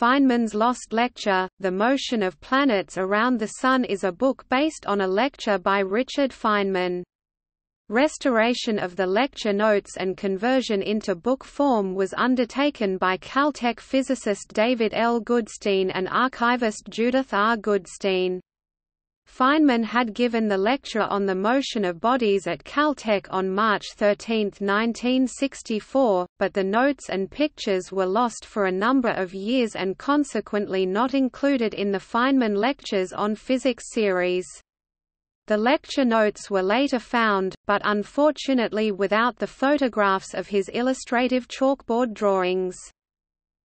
Feynman's Lost Lecture, The Motion of Planets Around the Sun is a book based on a lecture by Richard Feynman. Restoration of the lecture notes and conversion into book form was undertaken by Caltech physicist David L. Goodstein and archivist Judith R. Goodstein. Feynman had given the lecture on the motion of bodies at Caltech on March 13, 1964, but the notes and pictures were lost for a number of years and consequently not included in the Feynman Lectures on Physics series. The lecture notes were later found, but unfortunately without the photographs of his illustrative chalkboard drawings.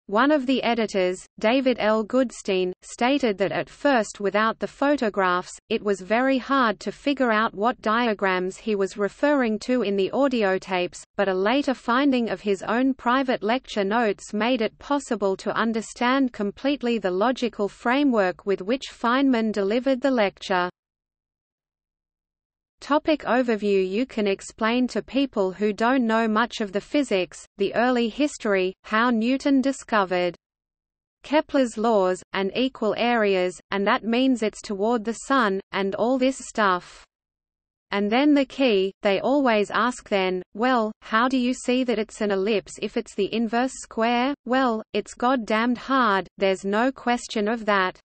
One of the editors, David L. Goodstein, stated that at first without the photographs, it was very hard to figure out what diagrams he was referring to in the audiotapes, but a later finding of his own private lecture notes made it possible to understand completely the logical framework with which Feynman delivered the lecture. Topic overview You can explain to people who don't know much of the physics, the early history, how Newton discovered Kepler's laws, and equal areas, and that means it's toward the Sun, and all this stuff. And then the key, they always ask then, well, how do you see that it's an ellipse if it's the inverse square? Well, it's goddamned hard, there's no question of that.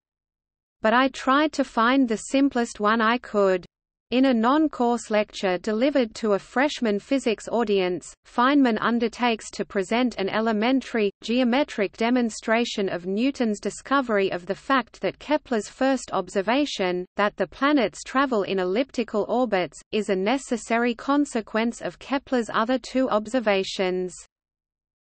But I tried to find the simplest one I could. In a non-course lecture delivered to a freshman physics audience, Feynman undertakes to present an elementary, geometric demonstration of Newton's discovery of the fact that Kepler's first observation, that the planets travel in elliptical orbits, is a necessary consequence of Kepler's other two observations.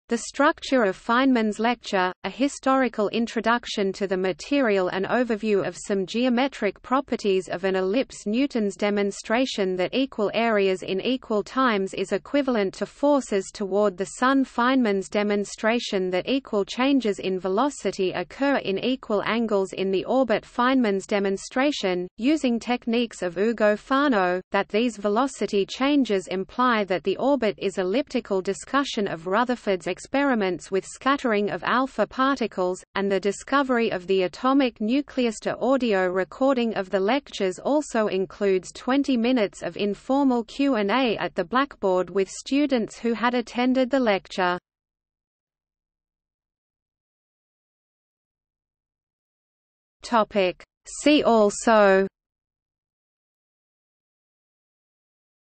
The structure of Feynman's lecture, a historical introduction to the material and overview of some geometric properties of an ellipse Newton's demonstration that equal areas in equal times is equivalent to forces toward the Sun Feynman's demonstration that equal changes in velocity occur in equal angles in the orbit Feynman's demonstration, using techniques of Ugo Fano, that these velocity changes imply that the orbit is elliptical discussion of Rutherford's experiments with scattering of alpha particles, and the discovery of the atomic nucleus. To audio recording of the lectures also includes 20 minutes of informal Q&A at the blackboard with students who had attended the lecture. See also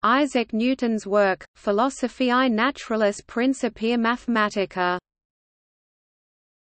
Isaac Newton's work, Philosophiae Naturalis Principia Mathematica